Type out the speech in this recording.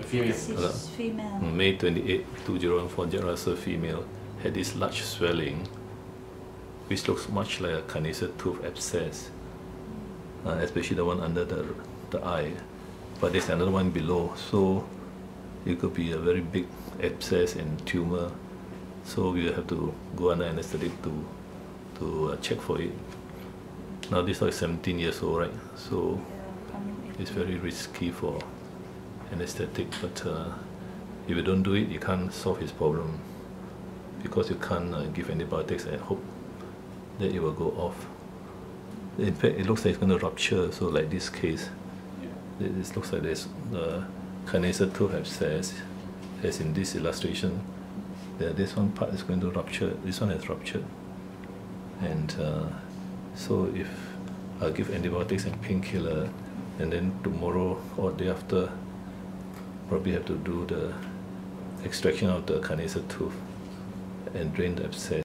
A female. She's female. May 28, 2014, Jack Russell female had this large swelling which looks much like a carnassial tooth abscess, uh, especially the one under the, the eye. But there's another one below, so it could be a very big abscess and tumor. So we have to go under anesthetic to, to uh, check for it. Now this dog is 17 years old, right? So it's very risky for anesthetic, but uh, if you don't do it, you can't solve his problem because you can't uh, give antibiotics and hope that it will go off. In fact, it looks like it's going to rupture. So, like this case, it, it looks like there's the carnassial tooth abscess, as in this illustration. There, this one part is going to rupture. This one has ruptured, and uh, so if I give antibiotics and painkiller, and then tomorrow or day after, probably have to do the extraction of the carnassial tooth and drain the abscess.